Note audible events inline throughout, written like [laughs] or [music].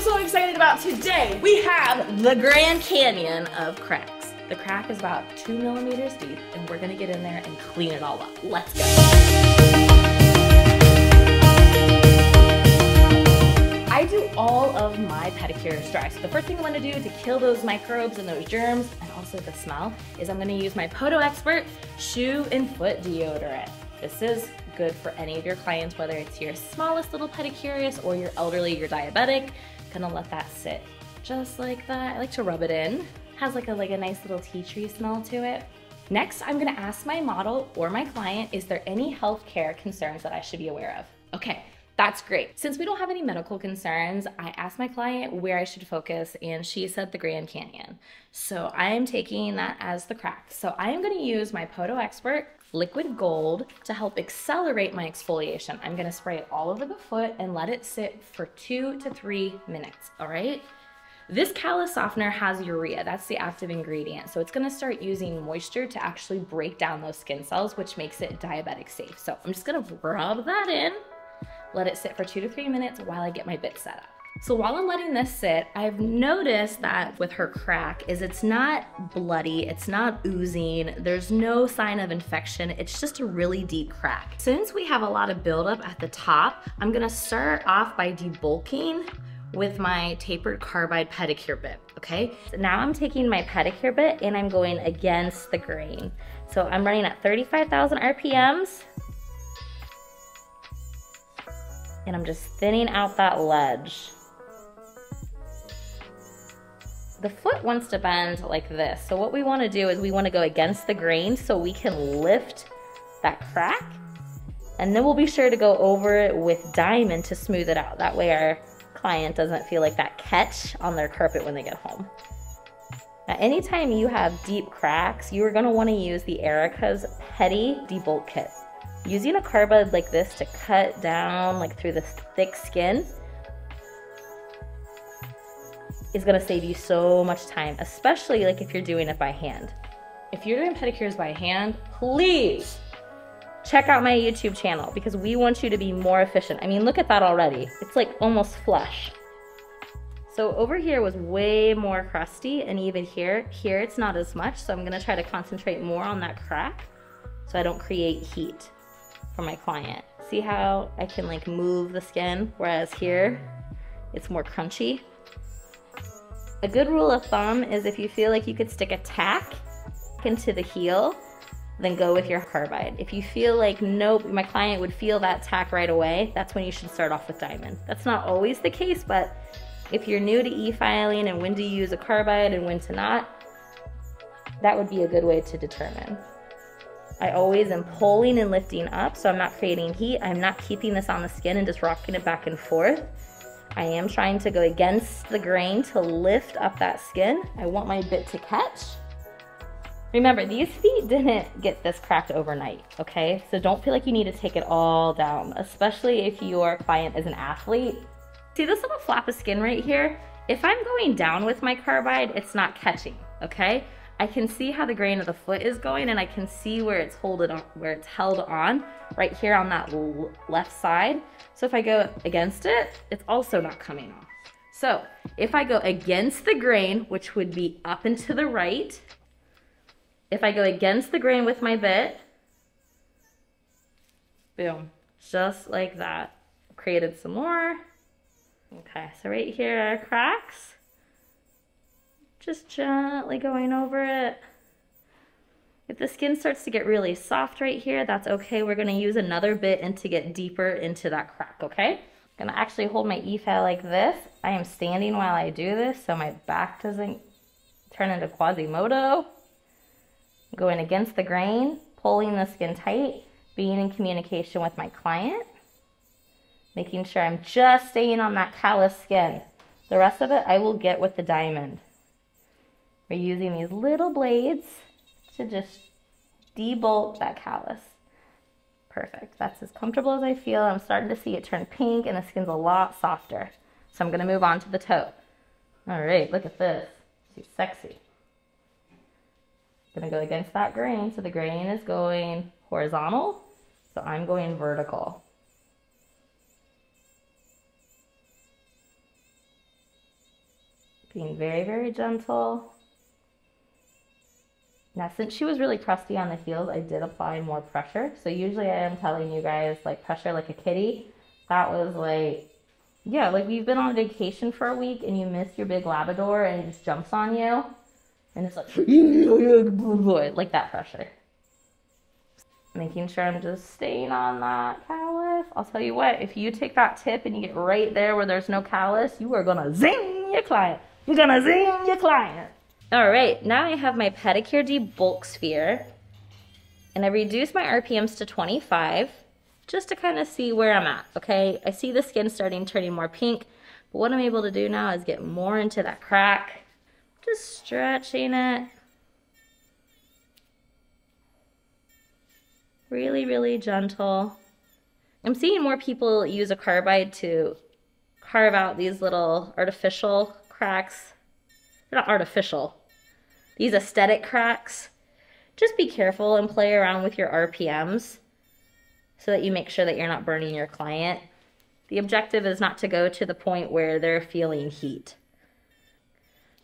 am so excited about today. We have the Grand Canyon of cracks. The crack is about two millimeters deep and we're gonna get in there and clean it all up. Let's go. I do all of my pedicures dry. So the first thing I'm gonna do to kill those microbes and those germs and also the smell is I'm gonna use my Podoexpert shoe and foot deodorant. This is good for any of your clients, whether it's your smallest little pedicurist or your elderly, your diabetic. Gonna let that sit just like that. I like to rub it in. Has like a, like a nice little tea tree smell to it. Next, I'm gonna ask my model or my client, is there any healthcare concerns that I should be aware of? Okay, that's great. Since we don't have any medical concerns, I asked my client where I should focus and she said the Grand Canyon. So I am taking that as the crack. So I am gonna use my Podoexpert liquid gold to help accelerate my exfoliation. I'm gonna spray it all over the foot and let it sit for two to three minutes, all right? This callus softener has urea, that's the active ingredient. So it's gonna start using moisture to actually break down those skin cells, which makes it diabetic safe. So I'm just gonna rub that in, let it sit for two to three minutes while I get my bit set up. So while I'm letting this sit, I've noticed that with her crack is it's not bloody, it's not oozing, there's no sign of infection, it's just a really deep crack. Since we have a lot of buildup at the top, I'm gonna start off by debulking with my tapered carbide pedicure bit, okay? So now I'm taking my pedicure bit and I'm going against the grain. So I'm running at 35,000 RPMs and I'm just thinning out that ledge the foot wants to bend like this. So what we wanna do is we wanna go against the grain so we can lift that crack. And then we'll be sure to go over it with diamond to smooth it out. That way our client doesn't feel like that catch on their carpet when they get home. Now, anytime you have deep cracks, you are gonna wanna use the Erica's Pedi Debulk Kit. Using a carbide like this to cut down like through the thick skin is gonna save you so much time, especially like if you're doing it by hand. If you're doing pedicures by hand, please check out my YouTube channel because we want you to be more efficient. I mean, look at that already. It's like almost flush. So over here was way more crusty and even here, here it's not as much. So I'm gonna try to concentrate more on that crack so I don't create heat for my client. See how I can like move the skin, whereas here it's more crunchy. A good rule of thumb is if you feel like you could stick a tack into the heel, then go with your carbide. If you feel like, nope, my client would feel that tack right away, that's when you should start off with diamond. That's not always the case, but if you're new to e-filing and when to use a carbide and when to not, that would be a good way to determine. I always am pulling and lifting up, so I'm not creating heat. I'm not keeping this on the skin and just rocking it back and forth. I am trying to go against the grain to lift up that skin. I want my bit to catch. Remember, these feet didn't get this cracked overnight, okay? So don't feel like you need to take it all down, especially if your client is an athlete. See this little flap of skin right here? If I'm going down with my carbide, it's not catching, okay? I can see how the grain of the foot is going and I can see where it's holded on, where it's held on right here on that left side. So if I go against it, it's also not coming off. So if I go against the grain, which would be up and to the right, if I go against the grain with my bit, boom, just like that. Created some more. Okay, so right here are cracks. Just gently going over it. If the skin starts to get really soft right here, that's okay. We're gonna use another bit and to get deeper into that crack, okay? I'm gonna actually hold my e-file like this. I am standing while I do this so my back doesn't turn into Quasimodo. Going against the grain, pulling the skin tight, being in communication with my client, making sure I'm just staying on that callus skin. The rest of it I will get with the diamond. We're using these little blades to just debulk that callus. Perfect. That's as comfortable as I feel. I'm starting to see it turn pink and the skin's a lot softer. So I'm going to move on to the toe. All right, look at this. She's sexy. I'm Going to go against that grain. So the grain is going horizontal. So I'm going vertical. Being very, very gentle. Now, since she was really crusty on the heels, I did apply more pressure. So usually I am telling you guys like pressure like a kitty. That was like, yeah, like you've been on vacation for a week and you miss your big Labrador and it just jumps on you. And it's like, [laughs] like that pressure. Making sure I'm just staying on that callus. I'll tell you what, if you take that tip and you get right there where there's no callus, you are gonna zing your client. You're gonna zing your client. All right, now I have my Pedicure Debulk sphere and I reduced my RPMs to 25 just to kind of see where I'm at, okay? I see the skin starting turning more pink, but what I'm able to do now is get more into that crack, just stretching it. Really, really gentle. I'm seeing more people use a carbide to carve out these little artificial cracks. They're not artificial. These aesthetic cracks. Just be careful and play around with your RPMs so that you make sure that you're not burning your client. The objective is not to go to the point where they're feeling heat.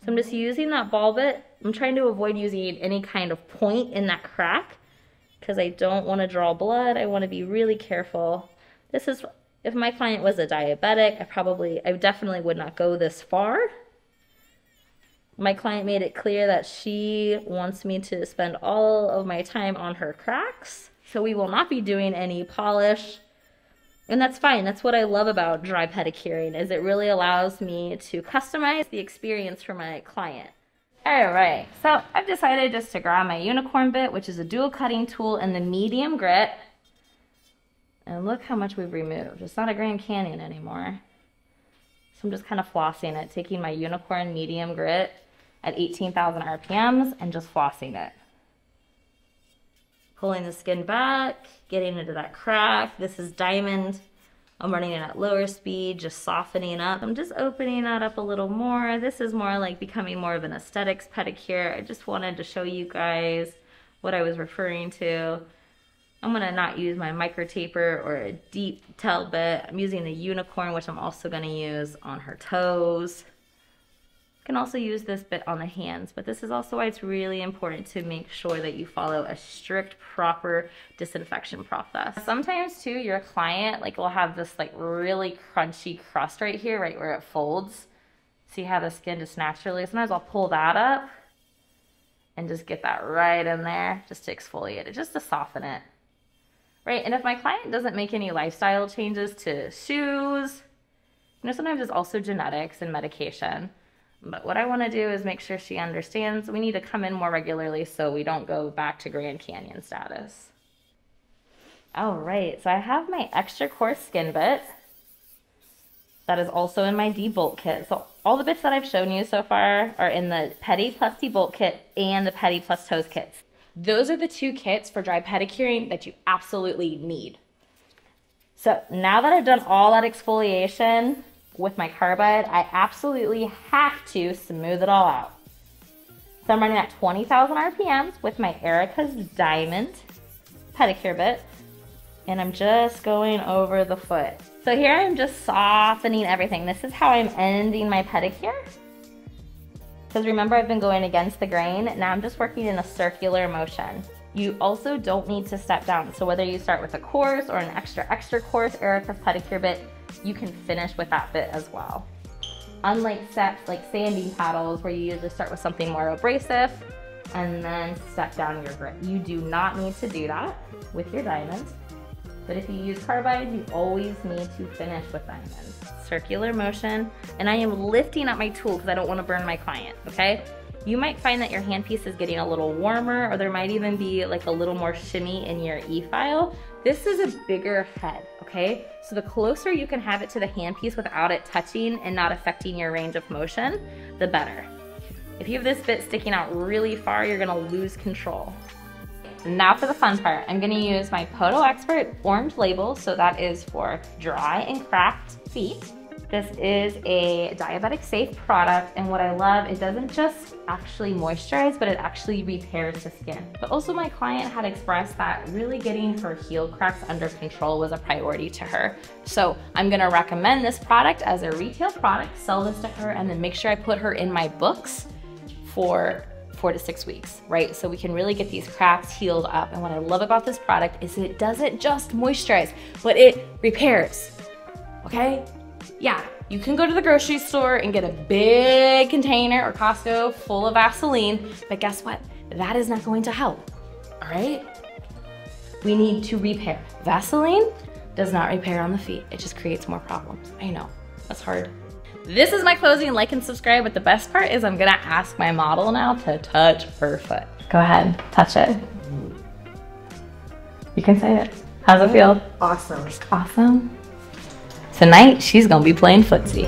So I'm just using that ball bit. I'm trying to avoid using any kind of point in that crack because I don't want to draw blood. I want to be really careful. This is, if my client was a diabetic, I probably, I definitely would not go this far. My client made it clear that she wants me to spend all of my time on her cracks. So we will not be doing any polish. And that's fine. That's what I love about dry pedicuring is it really allows me to customize the experience for my client. All right, so I've decided just to grab my unicorn bit, which is a dual cutting tool in the medium grit. And look how much we've removed. It's not a Grand Canyon anymore. So I'm just kind of flossing it, taking my unicorn medium grit at 18,000 RPMs and just flossing it. Pulling the skin back, getting into that crack. This is diamond. I'm running it at lower speed, just softening up. I'm just opening that up a little more. This is more like becoming more of an aesthetics pedicure. I just wanted to show you guys what I was referring to. I'm gonna not use my micro taper or a deep tail bit. I'm using the unicorn, which I'm also gonna use on her toes can also use this bit on the hands, but this is also why it's really important to make sure that you follow a strict, proper disinfection process. Sometimes too, your client like will have this like really crunchy crust right here, right where it folds. See how the skin just naturally, sometimes I'll pull that up and just get that right in there just to exfoliate it, just to soften it. Right, and if my client doesn't make any lifestyle changes to shoes, you know, sometimes it's also genetics and medication. But what I want to do is make sure she understands we need to come in more regularly so we don't go back to Grand Canyon status. All right, so I have my extra coarse skin bit. That is also in my debulk kit. So all the bits that I've shown you so far are in the Pedi plus debulk kit and the Pedi plus toes kits. Those are the two kits for dry pedicuring that you absolutely need. So now that I've done all that exfoliation, with my carbide, I absolutely have to smooth it all out. So I'm running at 20,000 RPMs with my Erica's Diamond pedicure bit, and I'm just going over the foot. So here I'm just softening everything. This is how I'm ending my pedicure. Because remember, I've been going against the grain. Now I'm just working in a circular motion. You also don't need to step down. So whether you start with a coarse or an extra, extra coarse Erica's pedicure bit, you can finish with that bit as well. Unlike sets like sanding paddles where you usually start with something more abrasive and then step down your grit. You do not need to do that with your diamond. But if you use carbide, you always need to finish with diamonds. Circular motion, and I am lifting up my tool because I don't want to burn my client, okay? You might find that your handpiece is getting a little warmer or there might even be like a little more shimmy in your E-file. This is a bigger head, okay? So the closer you can have it to the handpiece without it touching and not affecting your range of motion, the better. If you have this bit sticking out really far, you're gonna lose control. Now for the fun part. I'm gonna use my Podoexpert orange label, so that is for dry and cracked feet. This is a diabetic safe product and what I love, it doesn't just actually moisturize, but it actually repairs the skin. But also my client had expressed that really getting her heel cracks under control was a priority to her. So I'm gonna recommend this product as a retail product, sell this to her, and then make sure I put her in my books for four to six weeks, right? So we can really get these cracks healed up. And what I love about this product is it doesn't just moisturize, but it repairs, okay? Yeah, you can go to the grocery store and get a big container or Costco full of Vaseline, but guess what? That is not going to help, all right? We need to repair. Vaseline does not repair on the feet. It just creates more problems. I know, that's hard. This is my closing, like and subscribe, but the best part is I'm gonna ask my model now to touch her foot. Go ahead, touch it. You can say it. How's it feel? Awesome. Awesome. Tonight, she's gonna be playing footsie.